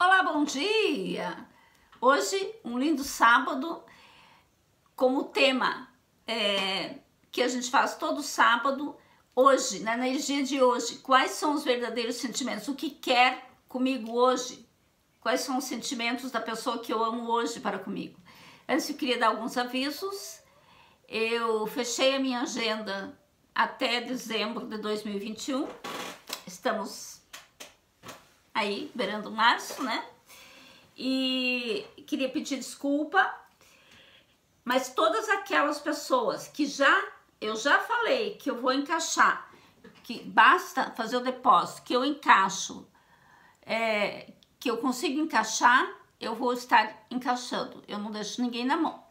Olá, bom dia! Hoje, um lindo sábado, como tema é, que a gente faz todo sábado, hoje, na energia de hoje, quais são os verdadeiros sentimentos? O que quer comigo hoje? Quais são os sentimentos da pessoa que eu amo hoje para comigo? Antes, eu queria dar alguns avisos. Eu fechei a minha agenda até dezembro de 2021. Estamos aí, beirando março, né? E queria pedir desculpa, mas todas aquelas pessoas que já, eu já falei que eu vou encaixar, que basta fazer o depósito, que eu encaixo, é, que eu consigo encaixar, eu vou estar encaixando, eu não deixo ninguém na mão.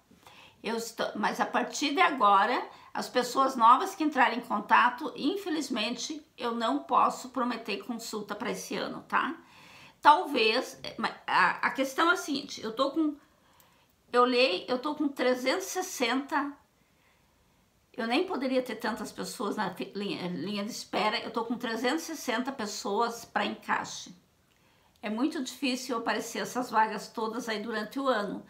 Eu estou, mas a partir de agora, as pessoas novas que entrarem em contato, infelizmente, eu não posso prometer consulta para esse ano, tá? Talvez, a, a questão é a seguinte, eu tô com, eu leio, eu tô com 360, eu nem poderia ter tantas pessoas na linha, linha de espera, eu tô com 360 pessoas para encaixe. É muito difícil aparecer essas vagas todas aí durante o ano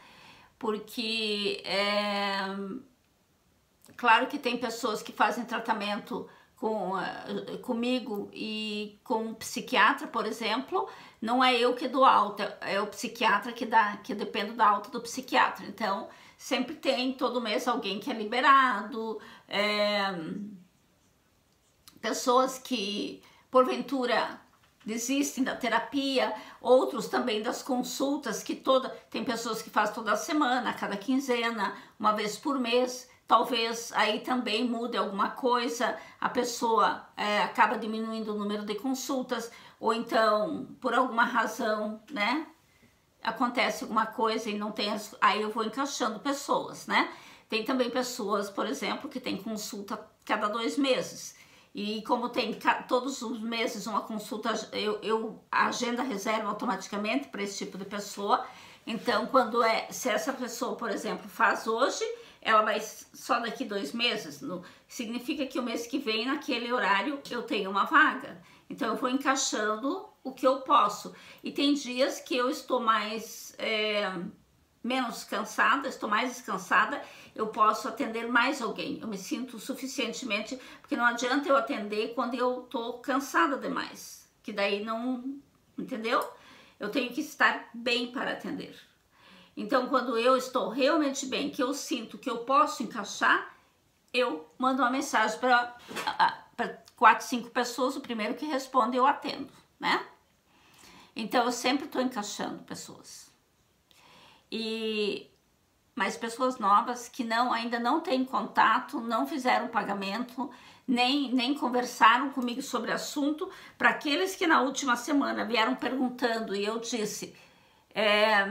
porque é, claro que tem pessoas que fazem tratamento com, eh, comigo e com um psiquiatra, por exemplo, não é eu que dou alta, é o psiquiatra que dá, que depende da alta do psiquiatra. Então, sempre tem todo mês alguém que é liberado, é, pessoas que porventura desistem da terapia, outros também das consultas, que toda tem pessoas que fazem toda semana, cada quinzena, uma vez por mês. Talvez aí também mude alguma coisa, a pessoa é, acaba diminuindo o número de consultas, ou então, por alguma razão, né, acontece alguma coisa e não tem, as, aí eu vou encaixando pessoas, né? Tem também pessoas, por exemplo, que tem consulta cada dois meses. E como tem todos os meses uma consulta, eu, eu a agenda reserva automaticamente para esse tipo de pessoa. Então, quando é, se essa pessoa, por exemplo, faz hoje, ela vai só daqui dois meses. No, significa que o mês que vem, naquele horário, eu tenho uma vaga. Então, eu vou encaixando o que eu posso. E tem dias que eu estou mais. É, menos cansada, estou mais descansada, eu posso atender mais alguém. Eu me sinto suficientemente, porque não adianta eu atender quando eu estou cansada demais, que daí não, entendeu? Eu tenho que estar bem para atender. Então, quando eu estou realmente bem, que eu sinto que eu posso encaixar, eu mando uma mensagem para quatro, cinco pessoas, o primeiro que responde eu atendo, né? Então, eu sempre estou encaixando pessoas e mas pessoas novas que não ainda não têm contato, não fizeram pagamento, nem, nem conversaram comigo sobre o assunto. Para aqueles que na última semana vieram perguntando e eu disse, é,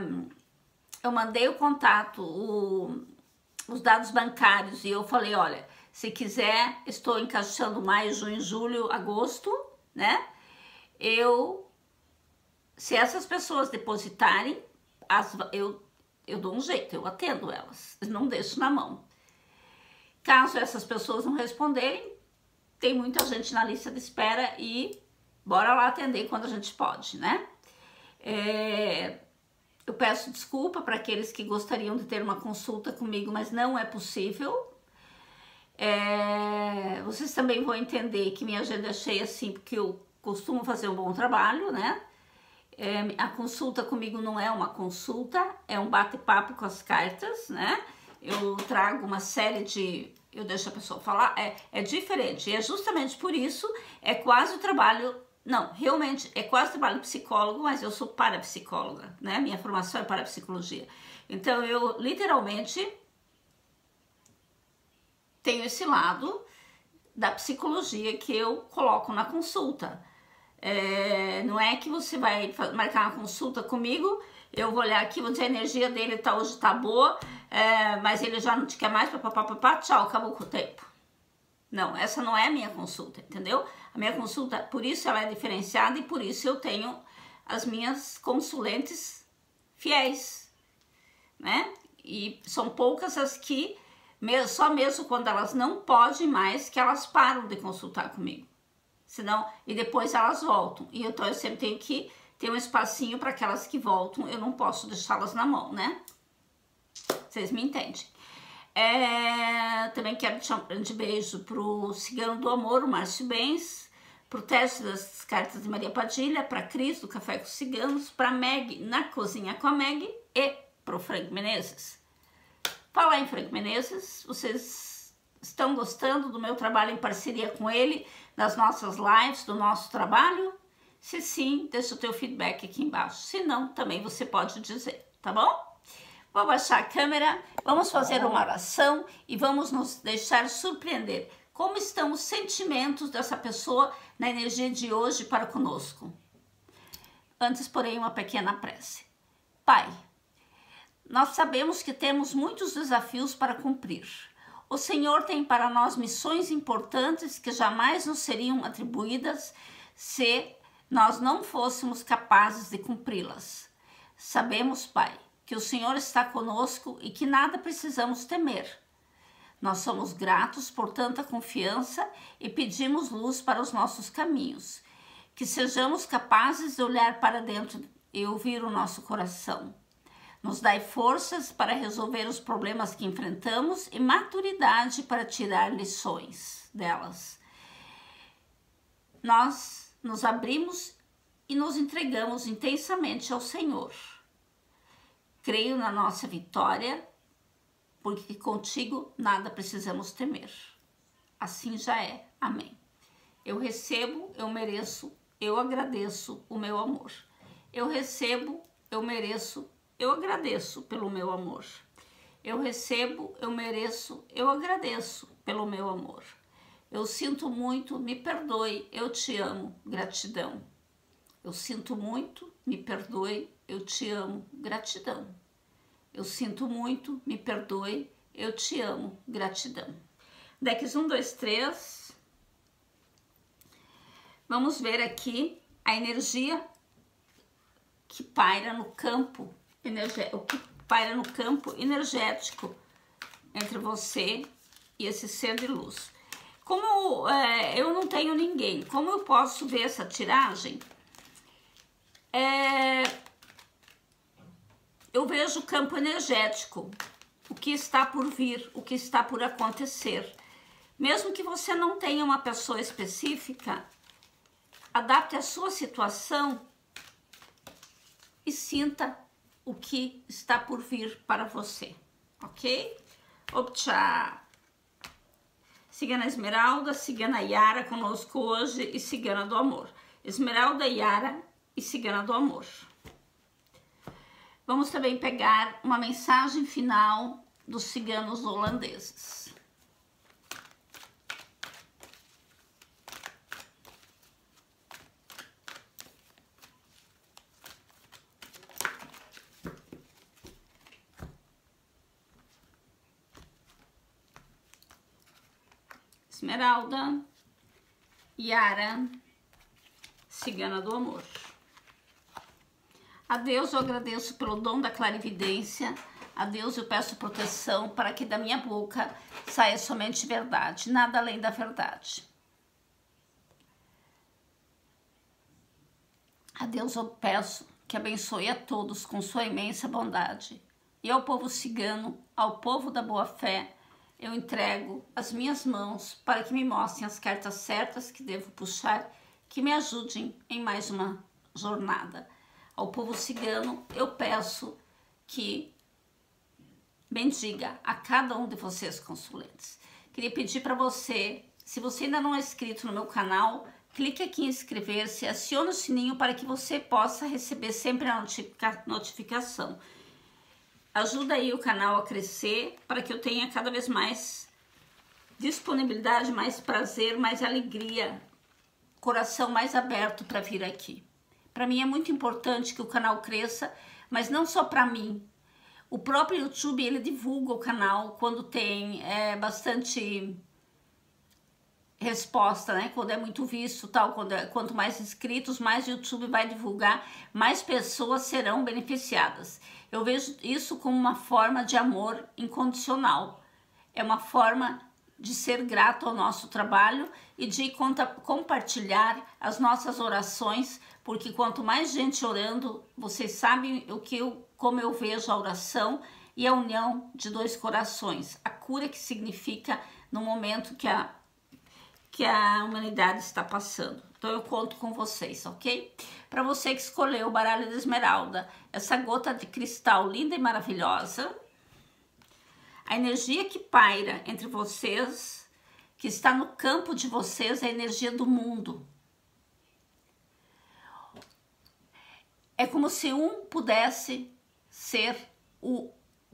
eu mandei o contato, o, os dados bancários e eu falei, olha, se quiser, estou encaixando maio, junho, julho, agosto, né? Eu, se essas pessoas depositarem, as, eu eu dou um jeito, eu atendo elas, não deixo na mão. Caso essas pessoas não responderem, tem muita gente na lista de espera e bora lá atender quando a gente pode, né? É, eu peço desculpa para aqueles que gostariam de ter uma consulta comigo, mas não é possível. É, vocês também vão entender que minha agenda é cheia assim, porque eu costumo fazer um bom trabalho, né? É, a consulta comigo não é uma consulta, é um bate-papo com as cartas, né? Eu trago uma série de. Eu deixo a pessoa falar, é, é diferente. E é justamente por isso, é quase o trabalho. Não, realmente é quase trabalho psicólogo, mas eu sou parapsicóloga, né? Minha formação é parapsicologia. Então eu literalmente tenho esse lado da psicologia que eu coloco na consulta. É, não é que você vai marcar uma consulta comigo, eu vou olhar aqui, vou dizer a energia dele tá, hoje tá boa, é, mas ele já não te quer mais, papapá, tchau, acabou com o tempo. Não, essa não é a minha consulta, entendeu? A minha consulta, por isso ela é diferenciada e por isso eu tenho as minhas consulentes fiéis, né? E são poucas as que, só mesmo quando elas não podem mais, que elas param de consultar comigo senão e depois elas voltam. E então eu sempre tenho que tem um espacinho para aquelas que voltam, eu não posso deixá-las na mão, né? Vocês me entendem. É, também quero deixar um grande beijo pro Cigano do Amor, o Márcio Bens, pro teste das cartas de Maria Padilha, pra Cris do Café com os Ciganos, pra Meg na Cozinha com a Meg e pro Frank Menezes. Falar em Frank Menezes, vocês estão gostando do meu trabalho em parceria com ele, das nossas lives, do nosso trabalho? Se sim, deixa o teu feedback aqui embaixo. Se não, também você pode dizer, tá bom? Vou baixar a câmera, vamos fazer uma oração e vamos nos deixar surpreender. Como estão os sentimentos dessa pessoa na energia de hoje para conosco? Antes, porém, uma pequena prece. Pai, nós sabemos que temos muitos desafios para cumprir. O Senhor tem para nós missões importantes que jamais nos seriam atribuídas se nós não fôssemos capazes de cumpri-las. Sabemos, Pai, que o Senhor está conosco e que nada precisamos temer. Nós somos gratos por tanta confiança e pedimos luz para os nossos caminhos. Que sejamos capazes de olhar para dentro e ouvir o nosso coração. Nos dai forças para resolver os problemas que enfrentamos e maturidade para tirar lições delas. Nós nos abrimos e nos entregamos intensamente ao Senhor. Creio na nossa vitória, porque contigo nada precisamos temer. Assim já é. Amém. Eu recebo, eu mereço, eu agradeço o meu amor. Eu recebo, eu mereço, eu agradeço pelo meu amor. Eu recebo, eu mereço, eu agradeço pelo meu amor. Eu sinto muito, me perdoe, eu te amo, gratidão. Eu sinto muito, me perdoe, eu te amo, gratidão. Eu sinto muito, me perdoe, eu te amo, gratidão. Decks 1, 2, 3. Vamos ver aqui a energia que paira no campo, o que paira no campo energético entre você e esse ser de luz. Como é, eu não tenho ninguém, como eu posso ver essa tiragem? é, eu vejo o campo energético, o que está por vir, o que está por acontecer. Mesmo que você não tenha uma pessoa específica, adapte a sua situação e sinta o que está por vir para você, ok? Optcha! Cigana Esmeralda, Cigana Yara conosco hoje e Cigana do Amor. Esmeralda Yara e Cigana do Amor. Vamos também pegar uma mensagem final dos ciganos holandeses. Esmeralda, Yara, Cigana do Amor. A Deus eu agradeço pelo dom da clarividência. A Deus eu peço proteção para que da minha boca saia somente verdade, nada além da verdade. A Deus eu peço que abençoe a todos com sua imensa bondade. E ao povo cigano, ao povo da boa fé, eu entrego as minhas mãos para que me mostrem as cartas certas que devo puxar, que me ajudem em mais uma jornada ao povo cigano, eu peço que bendiga a cada um de vocês consulentes. Queria pedir para você, se você ainda não é inscrito no meu canal, clique aqui em inscrever-se, acione o sininho para que você possa receber sempre a notifica notificação. Ajuda aí o canal a crescer para que eu tenha cada vez mais disponibilidade, mais prazer, mais alegria, coração mais aberto para vir aqui. Para mim é muito importante que o canal cresça, mas não só para mim. O próprio YouTube ele divulga o canal quando tem é, bastante resposta, né? Quando é muito visto, tal, quando é, quanto mais inscritos, mais YouTube vai divulgar, mais pessoas serão beneficiadas. Eu vejo isso como uma forma de amor incondicional. É uma forma de ser grato ao nosso trabalho e de compartilhar as nossas orações, porque quanto mais gente orando, vocês sabem o que eu, como eu vejo a oração e a união de dois corações, a cura que significa no momento que a que a humanidade está passando. Então eu conto com vocês, ok? Para você que escolheu o baralho da esmeralda, essa gota de cristal linda e maravilhosa, a energia que paira entre vocês, que está no campo de vocês, é a energia do mundo. É como se um pudesse ser o,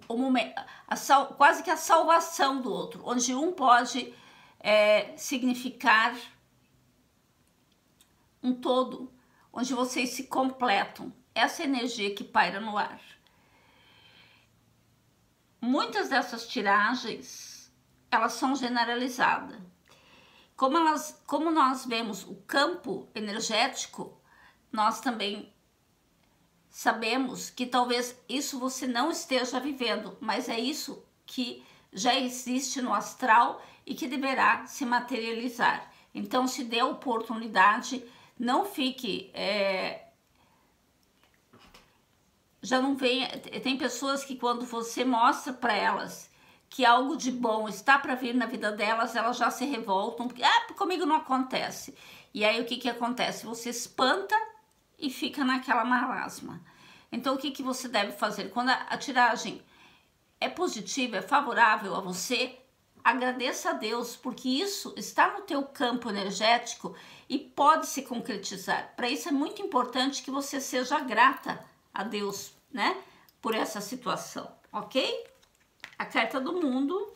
o momento, sal, quase que a salvação do outro, onde um pode é, significar um todo, onde vocês se completam. Essa energia que paira no ar. Muitas dessas tiragens, elas são generalizadas. Como, elas, como nós vemos o campo energético, nós também sabemos que talvez isso você não esteja vivendo, mas é isso que já existe no astral e que deverá se materializar. Então, se dê oportunidade, não fique. É, já não vem. Tem pessoas que, quando você mostra para elas que algo de bom está para vir na vida delas, elas já se revoltam, porque ah, comigo não acontece. E aí o que, que acontece? Você espanta e fica naquela marasma. Então, o que, que você deve fazer? Quando a, a tiragem é positiva, é favorável a você, agradeça a Deus, porque isso está no teu campo energético e pode se concretizar. Para isso é muito importante que você seja grata a Deus, né? Por essa situação, ok? A carta do mundo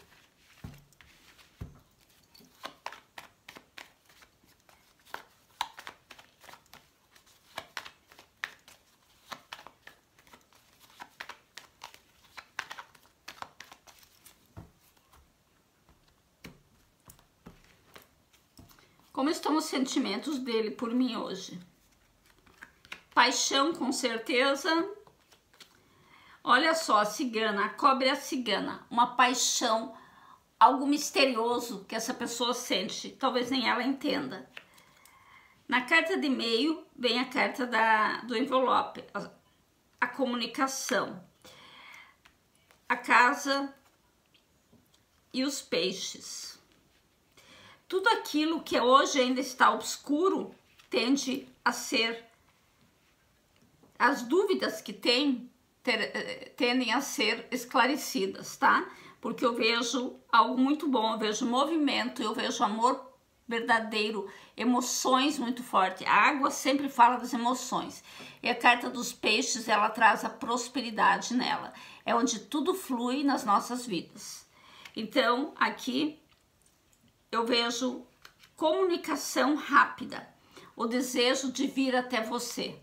Como estão os sentimentos dele por mim hoje? Paixão, com certeza. Olha só, a cigana, a cobra é a cigana. Uma paixão, algo misterioso que essa pessoa sente. Talvez nem ela entenda. Na carta de meio vem a carta da, do envelope, a, a comunicação, a casa e os peixes. Tudo aquilo que hoje ainda está obscuro tende a ser. As dúvidas que tem ter, eh, tendem a ser esclarecidas, tá? Porque eu vejo algo muito bom, eu vejo movimento, eu vejo amor verdadeiro, emoções muito fortes. A água sempre fala das emoções. E a carta dos peixes, ela traz a prosperidade nela. É onde tudo flui nas nossas vidas. Então, aqui eu vejo comunicação rápida, o desejo de vir até você.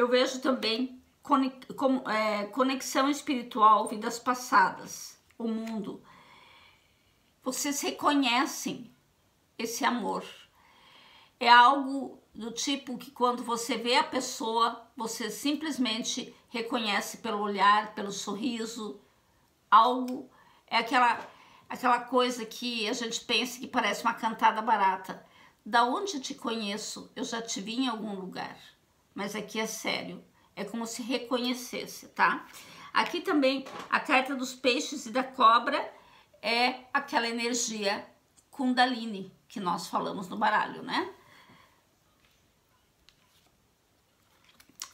Eu vejo também é, conexão espiritual, vidas passadas, o mundo. Vocês reconhecem esse amor. É algo do tipo que quando você vê a pessoa, você simplesmente reconhece pelo olhar, pelo sorriso, algo é aquela aquela coisa que a gente pensa que parece uma cantada barata. Da onde te conheço? Eu já te vi em algum lugar. Mas aqui é sério. É como se reconhecesse, tá? Aqui também a carta dos peixes e da cobra é aquela energia Kundalini que nós falamos no baralho, né?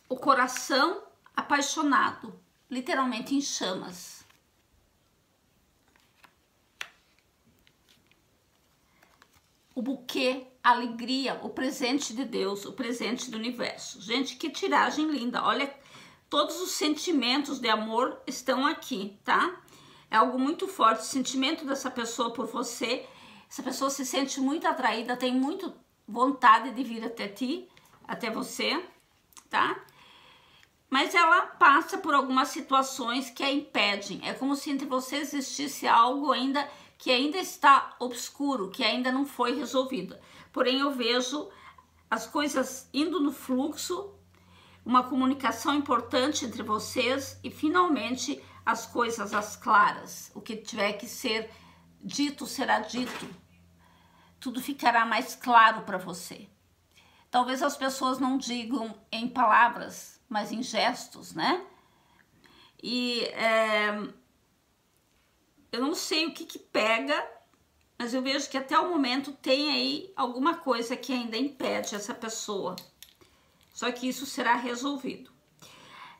O coração apaixonado, literalmente em chamas. o buquê, alegria, o presente de Deus, o presente do universo. Gente, que tiragem linda. Olha, todos os sentimentos de amor estão aqui, tá? É algo muito forte, o sentimento dessa pessoa por você. Essa pessoa se sente muito atraída, tem muito vontade de vir até ti, até você, tá? Mas ela passa por algumas situações que a impedem. É como se entre vocês existisse algo ainda que ainda está obscuro, que ainda não foi resolvido. Porém, eu vejo as coisas indo no fluxo, uma comunicação importante entre vocês e finalmente as coisas às claras. O que tiver que ser dito será dito. Tudo ficará mais claro para você. Talvez as pessoas não digam em palavras, mas em gestos, né? E é, eu não sei o que, que pega, mas eu vejo que até o momento tem aí alguma coisa que ainda impede essa pessoa. Só que isso será resolvido.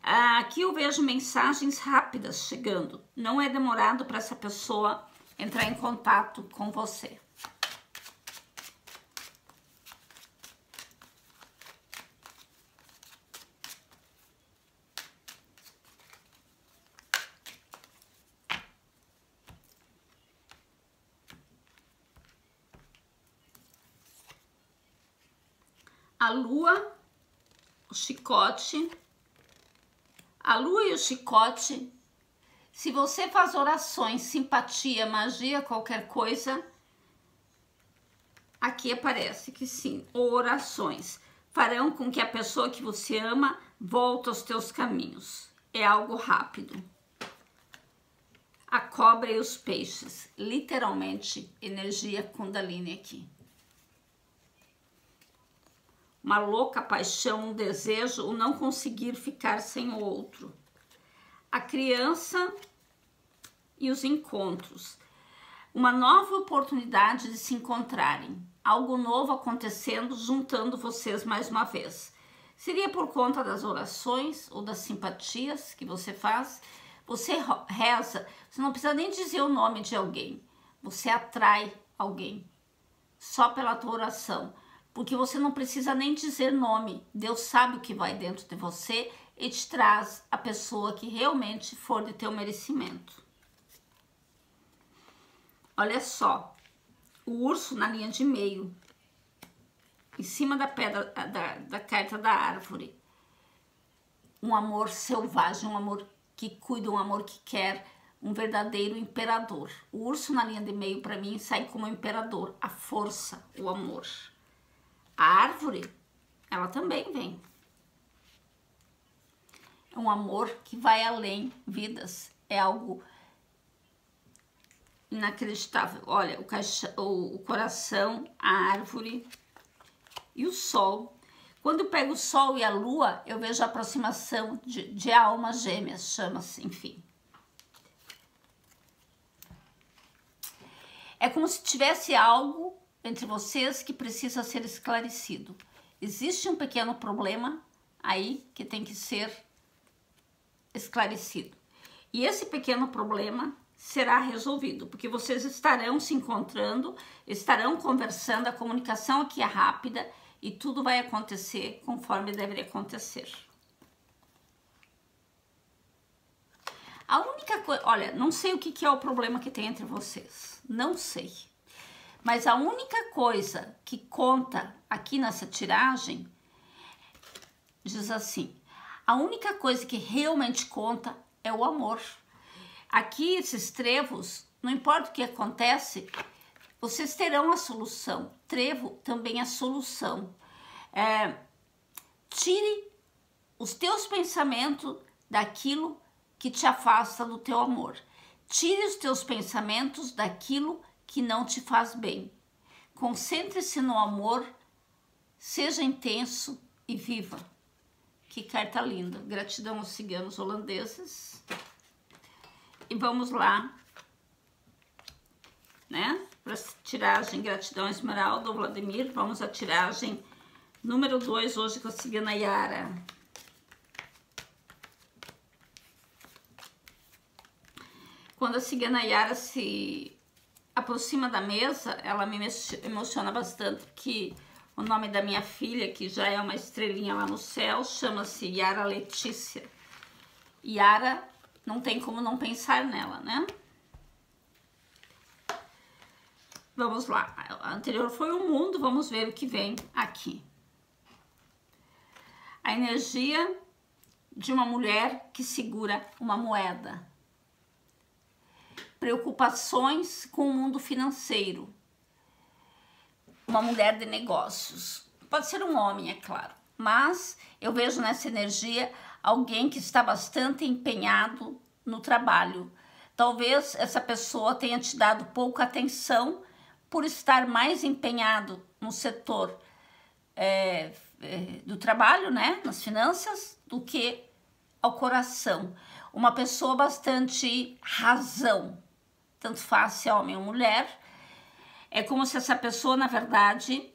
Aqui eu vejo mensagens rápidas chegando. Não é demorado para essa pessoa entrar em contato com você. A lua, o chicote, a lua e o chicote. Se você faz orações, simpatia, magia, qualquer coisa, aqui aparece que sim, orações farão com que a pessoa que você ama volte aos teus caminhos. É algo rápido. A cobra e os peixes, literalmente energia Kundalini aqui uma louca paixão, um desejo, o não conseguir ficar sem o outro. A criança e os encontros. Uma nova oportunidade de se encontrarem. Algo novo acontecendo, juntando vocês mais uma vez. Seria por conta das orações ou das simpatias que você faz. Você reza, você não precisa nem dizer o nome de alguém. Você atrai alguém só pela tua oração porque você não precisa nem dizer nome. Deus sabe o que vai dentro de você e te traz a pessoa que realmente for de teu merecimento. Olha só, o urso na linha de meio, em cima da pedra da, da carta da árvore. Um amor selvagem, um amor que cuida, um amor que quer, um verdadeiro imperador. O urso na linha de meio para mim sai como imperador, a força, o amor. A árvore, ela também vem. É um amor que vai além vidas. É algo inacreditável. Olha, o, caixa, o, o coração, a árvore e o sol. Quando eu pego o sol e a lua, eu vejo a aproximação de, de almas gêmeas, chama-se, enfim. É como se tivesse algo entre vocês que precisa ser esclarecido. Existe um pequeno problema aí que tem que ser esclarecido. E esse pequeno problema será resolvido, porque vocês estarão se encontrando, estarão conversando, a comunicação aqui é rápida e tudo vai acontecer conforme deveria acontecer. A única coisa, olha, não sei o que, que é o problema que tem entre vocês, não sei. Mas a única coisa que conta aqui nessa tiragem diz assim: a única coisa que realmente conta é o amor. Aqui, esses trevos, não importa o que acontece, vocês terão a solução. Trevo também é solução. É, tire os teus pensamentos daquilo que te afasta do teu amor. Tire os teus pensamentos daquilo que não te faz bem. Concentre-se no amor, seja intenso e viva. Que carta linda. Gratidão aos ciganos holandeses. E vamos lá, né? Para tiragem Gratidão Esmeralda, Vladimir. Vamos à tiragem número 2 hoje com a cigana Yara. Quando a cigana Yara se aproxima da mesa, ela me emociona bastante, que o nome da minha filha, que já é uma estrelinha lá no céu, chama-se Yara Letícia. Yara, não tem como não pensar nela, né? Vamos lá, a anterior foi o mundo, vamos ver o que vem aqui. A energia de uma mulher que segura uma moeda preocupações com o mundo financeiro. Uma mulher de negócios. Pode ser um homem, é claro. Mas eu vejo nessa energia alguém que está bastante empenhado no trabalho. Talvez essa pessoa tenha te dado pouca atenção por estar mais empenhado no setor é, é, do trabalho, né, nas finanças, do que ao coração. Uma pessoa bastante razão, tanto faz se é homem ou mulher. É como se essa pessoa, na verdade,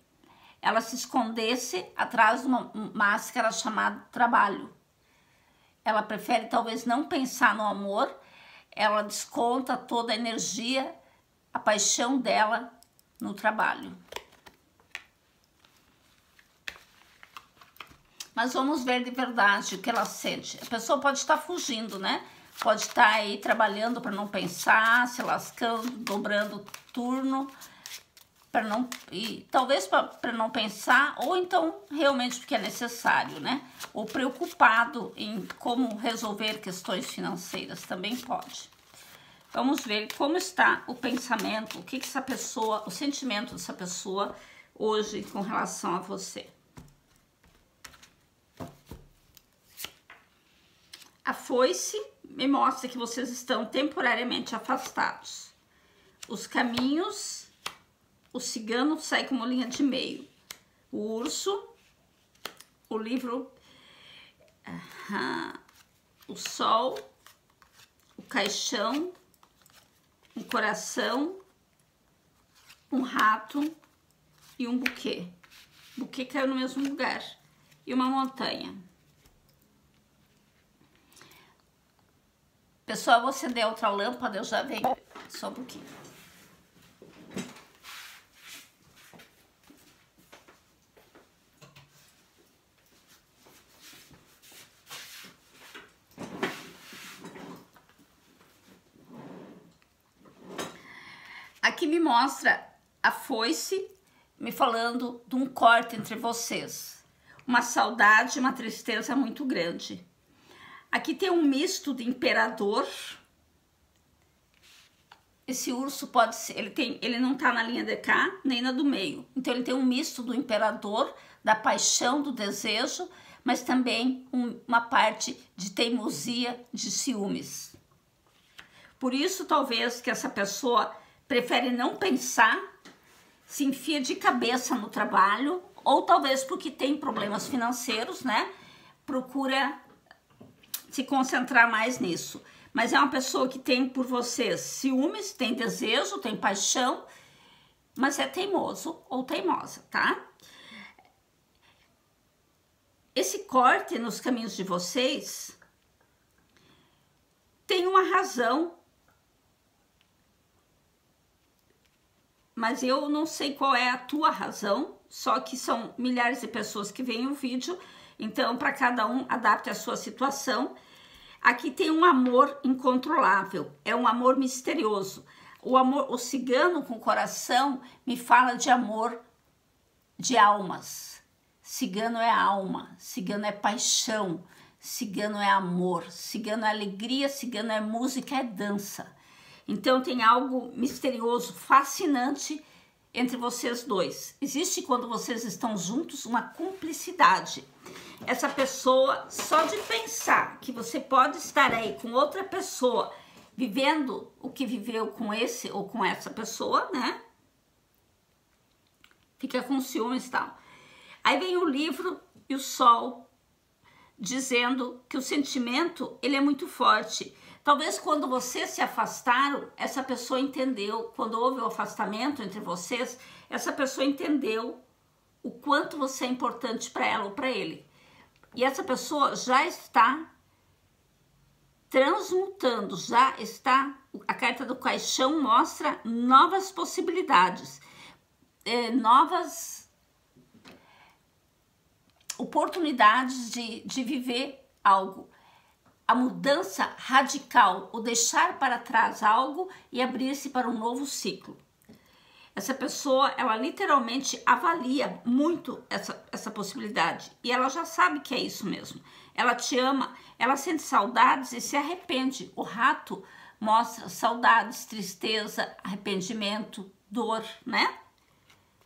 ela se escondesse atrás de uma máscara chamada trabalho. Ela prefere talvez não pensar no amor, ela desconta toda a energia, a paixão dela no trabalho. Mas vamos ver de verdade o que ela sente. A pessoa pode estar fugindo, né? Pode estar aí trabalhando para não pensar, se lascando, dobrando turno, para não e talvez para não pensar ou então realmente porque é necessário, né? Ou preocupado em como resolver questões financeiras também pode. Vamos ver como está o pensamento, o que, que essa pessoa, o sentimento dessa pessoa hoje com relação a você. A foice me mostra que vocês estão temporariamente afastados. Os caminhos, o cigano sai como linha de meio. O urso, o livro, o sol, o caixão, um coração, um rato e um buquê. O buquê caiu no mesmo lugar. E uma montanha. Pessoal, você der outra lâmpada, eu já venho. Só um pouquinho. Aqui me mostra a foice me falando de um corte entre vocês. Uma saudade, uma tristeza muito grande. Aqui tem um misto de imperador. Esse urso pode ser, ele tem, ele não tá na linha de cá, nem na do meio. Então ele tem um misto do imperador, da paixão, do desejo, mas também um, uma parte de teimosia, de ciúmes. Por isso, talvez que essa pessoa prefere não pensar, se enfia de cabeça no trabalho, ou talvez porque tem problemas financeiros, né? Procura se concentrar mais nisso. Mas é uma pessoa que tem por vocês ciúmes, tem desejo, tem paixão, mas é teimoso ou teimosa, tá? Esse corte nos caminhos de vocês tem uma razão, mas eu não sei qual é a tua razão, só que são milhares de pessoas que veem o vídeo então, para cada um, adapte a sua situação. Aqui tem um amor incontrolável, é um amor misterioso. O amor, o cigano com coração me fala de amor de almas. Cigano é alma, cigano é paixão, cigano é amor, cigano é alegria, cigano é música, é dança. Então tem algo misterioso, fascinante entre vocês dois. Existe quando vocês estão juntos uma cumplicidade essa pessoa, só de pensar que você pode estar aí com outra pessoa, vivendo o que viveu com esse ou com essa pessoa, né? Fica com ciúmes e tal. Aí vem o livro e o sol dizendo que o sentimento ele é muito forte. Talvez quando vocês se afastaram, essa pessoa entendeu, quando houve o afastamento entre vocês, essa pessoa entendeu o quanto você é importante para ela ou para ele. E essa pessoa já está transmutando, já está. A carta do caixão mostra novas possibilidades, é, novas oportunidades de, de viver algo. A mudança radical, o deixar para trás algo e abrir-se para um novo ciclo. Essa pessoa, ela literalmente avalia muito essa, essa possibilidade e ela já sabe que é isso mesmo. Ela te ama, ela sente saudades e se arrepende. O rato mostra saudades, tristeza, arrependimento, dor, né?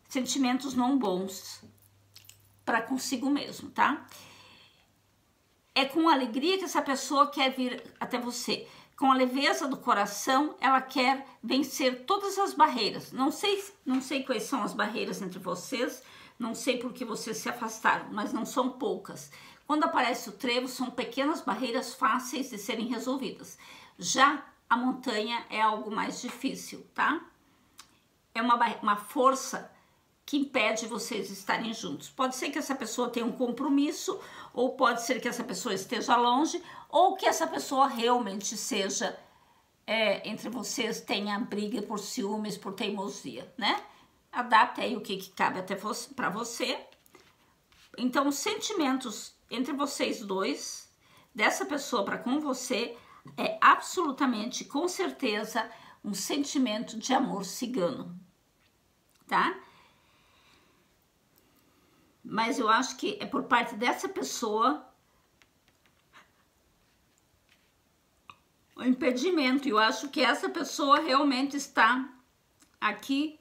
Sentimentos não bons para consigo mesmo, tá? É com alegria que essa pessoa quer vir até você. Com a leveza do coração, ela quer vencer todas as barreiras. Não sei, não sei quais são as barreiras entre vocês, não sei por que vocês se afastaram, mas não são poucas. Quando aparece o trevo, são pequenas barreiras fáceis de serem resolvidas. Já a montanha é algo mais difícil, tá? É uma, uma força que impede vocês estarem juntos. Pode ser que essa pessoa tenha um compromisso, ou pode ser que essa pessoa esteja longe, ou que essa pessoa realmente seja é, entre vocês tenha briga por ciúmes, por teimosia, né? Adapte aí o que, que cabe até para você. Então, os sentimentos entre vocês dois, dessa pessoa para com você, é absolutamente, com certeza, um sentimento de amor cigano, tá? Mas eu acho que é por parte dessa pessoa o impedimento. Eu acho que essa pessoa realmente está aqui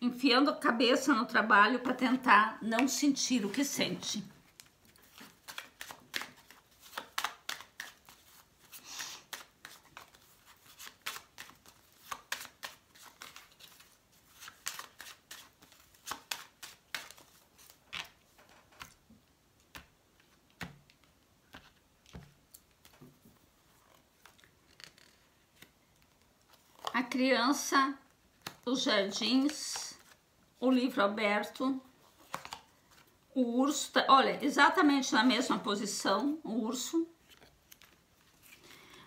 enfiando a cabeça no trabalho para tentar não sentir o que sente. a criança, os jardins, o livro aberto, o urso, tá, olha, exatamente na mesma posição, o urso.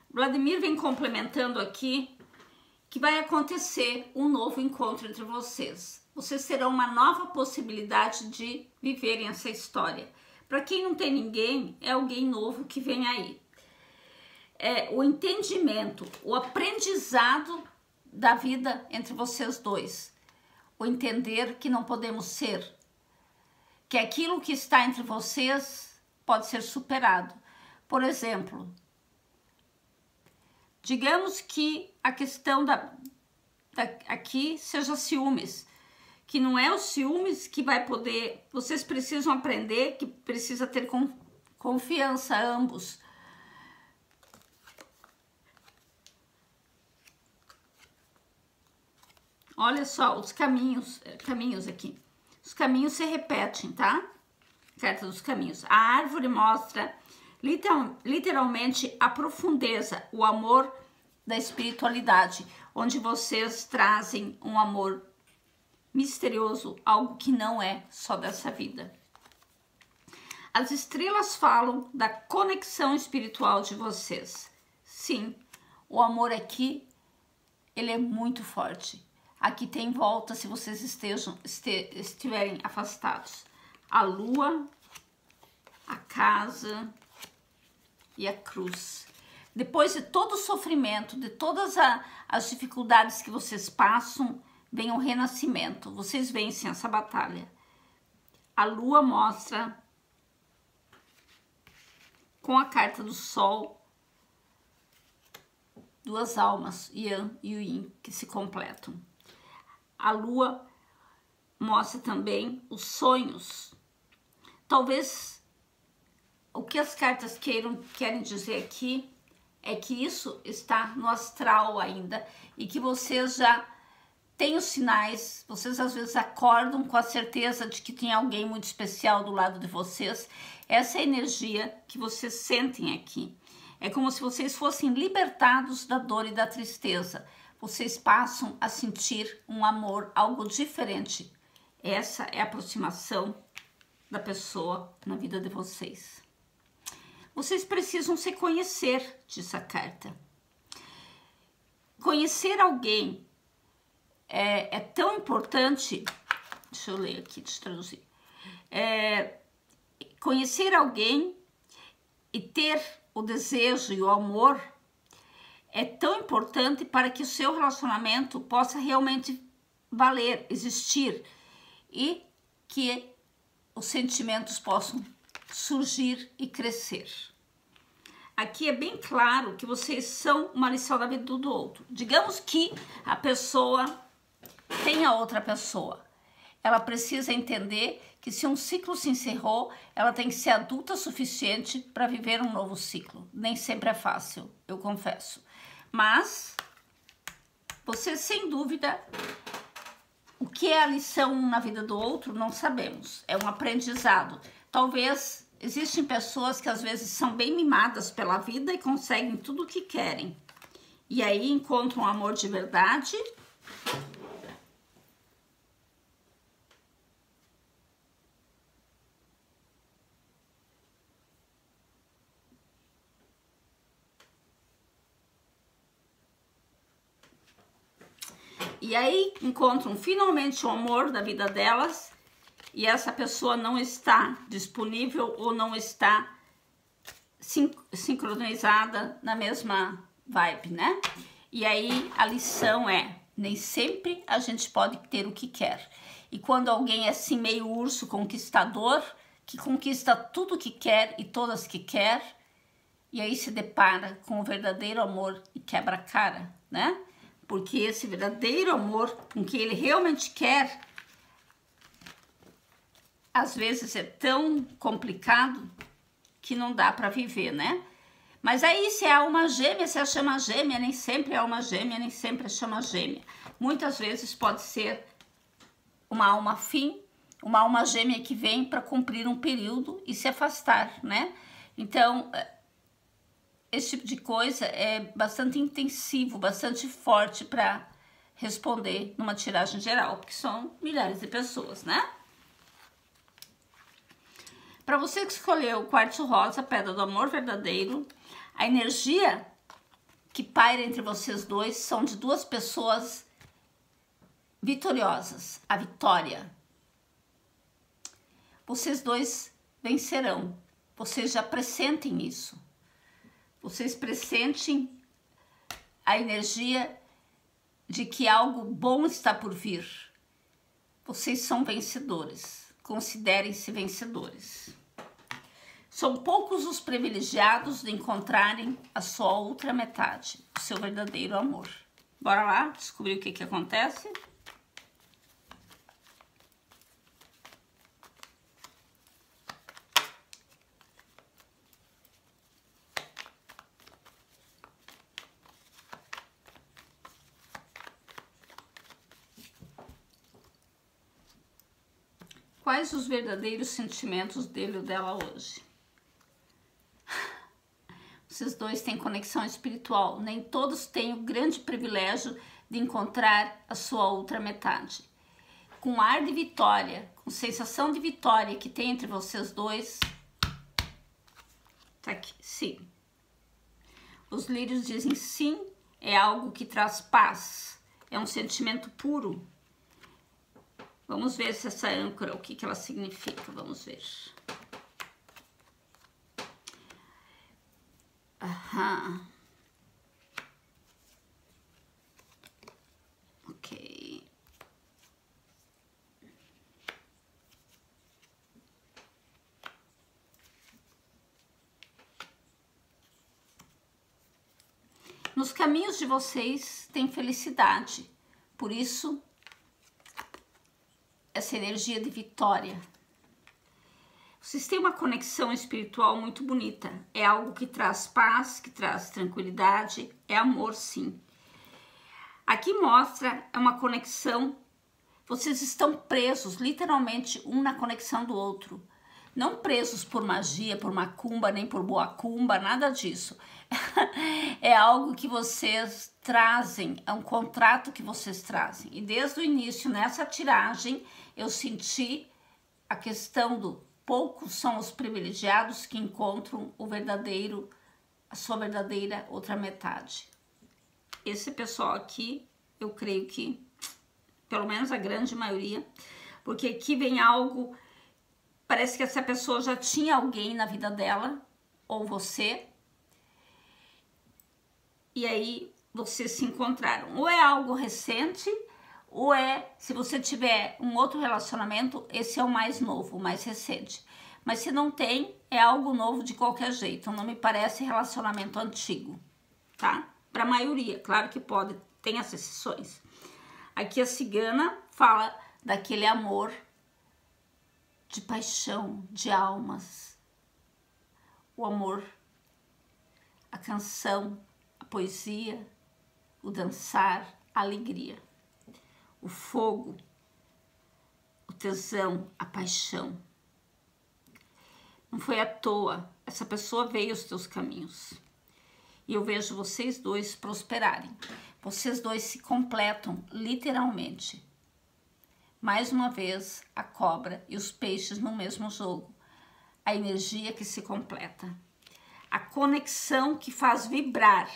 Vladimir vem complementando aqui que vai acontecer um novo encontro entre vocês. Vocês terão uma nova possibilidade de viverem essa história. Para quem não tem ninguém, é alguém novo que vem aí. É, o entendimento, o aprendizado da vida entre vocês dois. O entender que não podemos ser, que aquilo que está entre vocês pode ser superado. Por exemplo, digamos que a questão da, da aqui seja ciúmes, que não é o ciúmes que vai poder, vocês precisam aprender que precisa ter confiança ambos Olha só os caminhos, eh, caminhos aqui. Os caminhos se repetem, tá? Carta dos caminhos. A árvore mostra literalmente a profundeza, o amor da espiritualidade, onde vocês trazem um amor misterioso, algo que não é só dessa vida. As estrelas falam da conexão espiritual de vocês. Sim, o amor aqui, ele é muito forte. Aqui tem volta se vocês estejam, este, estiverem afastados. A lua, a casa e a cruz. Depois de todo o sofrimento, de todas a, as dificuldades que vocês passam, vem o renascimento. Vocês vencem essa batalha. A lua mostra com a carta do sol duas almas, Yan e Yin, que se completam. A lua mostra também os sonhos. Talvez o que as cartas queiram, querem dizer aqui é que isso está no astral ainda e que vocês já têm os sinais, vocês às vezes acordam com a certeza de que tem alguém muito especial do lado de vocês. Essa é a energia que vocês sentem aqui. É como se vocês fossem libertados da dor e da tristeza vocês passam a sentir um amor, algo diferente. Essa é a aproximação da pessoa na vida de vocês. Vocês precisam se conhecer, diz a carta. Conhecer alguém é, é tão importante. Deixa eu ler aqui, eu traduzir. É, conhecer alguém e ter o desejo e o amor é tão importante para que o seu relacionamento possa realmente valer, existir e que os sentimentos possam surgir e crescer. Aqui é bem claro que vocês são uma lição da vida do outro. Digamos que a pessoa tem a outra pessoa. ela precisa entender que se um ciclo se encerrou, ela tem que ser adulta o suficiente para viver um novo ciclo. Nem sempre é fácil, eu confesso. Mas você sem dúvida o que é a lição na vida do outro, não sabemos. É um aprendizado. Talvez existem pessoas que às vezes são bem mimadas pela vida e conseguem tudo o que querem. E aí encontram amor de verdade E aí encontram finalmente o amor da vida delas e essa pessoa não está disponível ou não está sincronizada na mesma vibe, né? E aí a lição é: nem sempre a gente pode ter o que quer. E quando alguém é assim meio urso conquistador, que conquista tudo que quer e todas que quer, e aí se depara com o verdadeiro amor e quebra a cara, né? Porque esse verdadeiro amor com que ele realmente quer, às vezes é tão complicado que não dá para viver, né? Mas aí se é alma gêmea, se é chama gêmea, nem sempre é alma gêmea, nem sempre é chama gêmea. Muitas vezes pode ser uma alma fim, uma alma gêmea que vem para cumprir um período e se afastar, né? Então, esse tipo de coisa é bastante intensivo, bastante forte para responder numa tiragem geral, porque são milhares de pessoas, né? Para você que escolheu o quartzo rosa, pedra do amor verdadeiro, a energia que paira entre vocês dois são de duas pessoas vitoriosas, a vitória. Vocês dois vencerão. Vocês já pressentem isso. Vocês pressentem a energia de que algo bom está por vir. Vocês são vencedores. Considerem-se vencedores. São poucos os privilegiados de encontrarem a sua outra metade, o seu verdadeiro amor. Bora lá descobrir o que, que acontece? Quais os verdadeiros sentimentos dele ou dela hoje? Vocês dois têm conexão espiritual. Nem todos têm o grande privilégio de encontrar a sua outra metade. Com ar de vitória, com sensação de vitória que tem entre vocês dois. Tá aqui, sim. Os lírios dizem sim, é algo que traz paz, é um sentimento puro, Vamos ver se essa âncora, o que, que ela significa, vamos ver. Aham. Ok. Nos caminhos de vocês tem felicidade, por isso essa energia de vitória. Vocês têm uma conexão espiritual muito bonita. É algo que traz paz, que traz tranquilidade, é amor, sim. Aqui mostra é uma conexão. Vocês estão presos, literalmente, um na conexão do outro. Não presos por magia, por macumba, nem por boacumba, nada disso. é algo que vocês trazem, é um contrato que vocês trazem. E desde o início, nessa tiragem, eu senti a questão do poucos são os privilegiados que encontram o verdadeiro, a sua verdadeira outra metade. Esse pessoal aqui, eu creio que, pelo menos a grande maioria, porque aqui vem algo, parece que essa pessoa já tinha alguém na vida dela, ou você, e aí vocês se encontraram. Ou é algo recente, ou é, se você tiver um outro relacionamento, esse é o mais novo, o mais recente. Mas se não tem, é algo novo de qualquer jeito. Não me parece relacionamento antigo, tá? Para a maioria, claro que pode, tem as exceções. Aqui a cigana fala daquele amor de paixão, de almas. O amor, a canção, a poesia, o dançar, a alegria, o fogo, o tesão, a paixão. Não foi à toa, essa pessoa veio aos teus caminhos. E eu vejo vocês dois prosperarem. Vocês dois se completam literalmente. Mais uma vez, a cobra e os peixes no mesmo jogo. A energia que se completa. A conexão que faz vibrar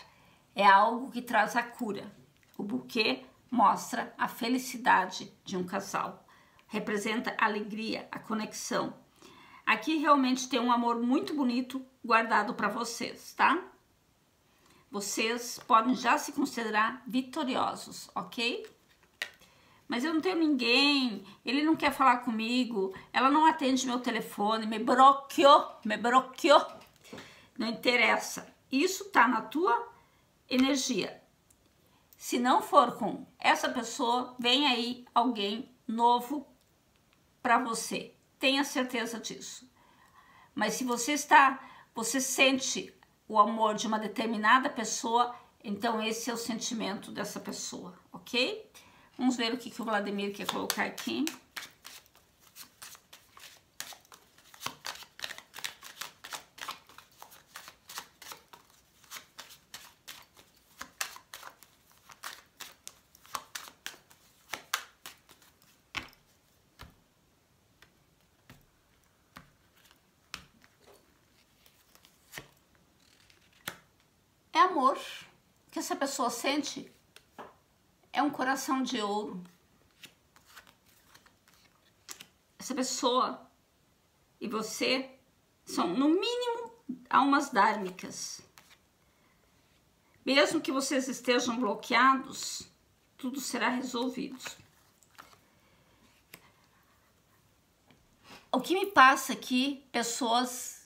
é algo que traz a cura. O buquê mostra a felicidade de um casal. Representa a alegria, a conexão. Aqui realmente tem um amor muito bonito guardado para vocês, tá? Vocês podem já se considerar vitoriosos, ok? Mas eu não tenho ninguém, ele não quer falar comigo, ela não atende meu telefone, me bloqueou, me bloqueou. Não interessa. Isso tá na tua energia. Se não for com essa pessoa, vem aí alguém novo para você. Tenha certeza disso. Mas se você está, você sente o amor de uma determinada pessoa, então esse é o sentimento dessa pessoa, ok? Vamos ver o que, que o Vladimir quer colocar aqui. amor que essa pessoa sente é um coração de ouro. Essa pessoa e você são, no mínimo, almas dármicas. Mesmo que vocês estejam bloqueados, tudo será resolvido. O que me passa aqui, pessoas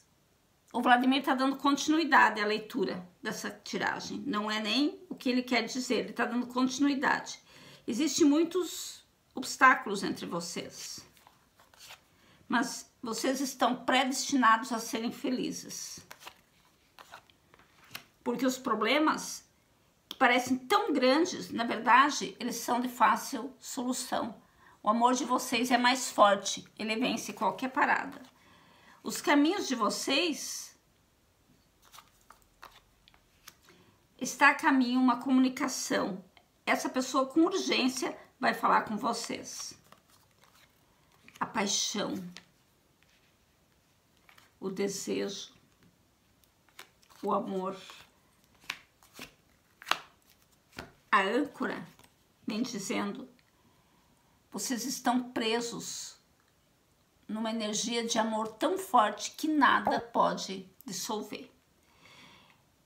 o Vladimir está dando continuidade à leitura dessa tiragem. Não é nem o que ele quer dizer, ele está dando continuidade. Existem muitos obstáculos entre vocês, mas vocês estão predestinados a serem felizes. Porque os problemas que parecem tão grandes, na verdade, eles são de fácil solução. O amor de vocês é mais forte, ele vence qualquer parada. Os caminhos de vocês está a caminho uma comunicação. Essa pessoa com urgência vai falar com vocês. A paixão, o desejo, o amor. A âncora vem dizendo: vocês estão presos numa energia de amor tão forte que nada pode dissolver.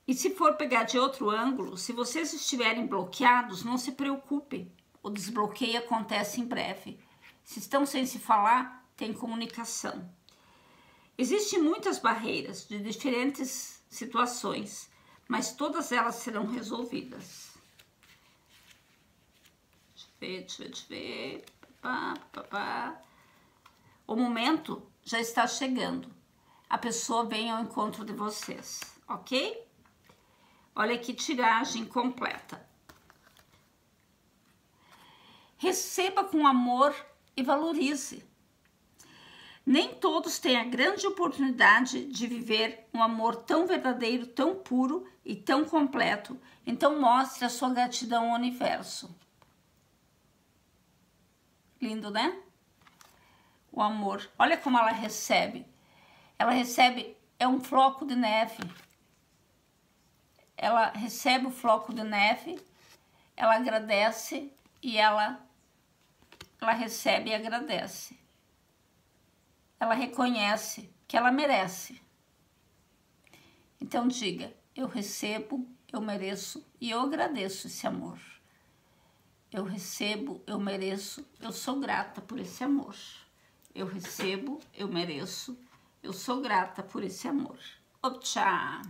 E se for pegar de outro ângulo, se vocês estiverem bloqueados, não se preocupem. O desbloqueio acontece em breve. Se estão sem se falar, tem comunicação. Existem muitas barreiras de diferentes situações, mas todas elas serão resolvidas. Deixa eu ver, deixa eu ver, deixa eu ver. Pá, pá, pá. O momento já está chegando. A pessoa vem ao encontro de vocês, ok? Olha que tiragem completa. Receba com amor e valorize. Nem todos têm a grande oportunidade de viver um amor tão verdadeiro, tão puro e tão completo. Então mostre a sua gratidão ao universo. Lindo, né? O amor. Olha como ela recebe. Ela recebe é um floco de neve ela recebe o floco de neve, ela agradece e ela, ela recebe e agradece. Ela reconhece que ela merece. Então diga, eu recebo, eu mereço e eu agradeço esse amor. Eu recebo, eu mereço, eu sou grata por esse amor. Eu recebo, eu mereço, eu sou grata por esse amor. Tchau!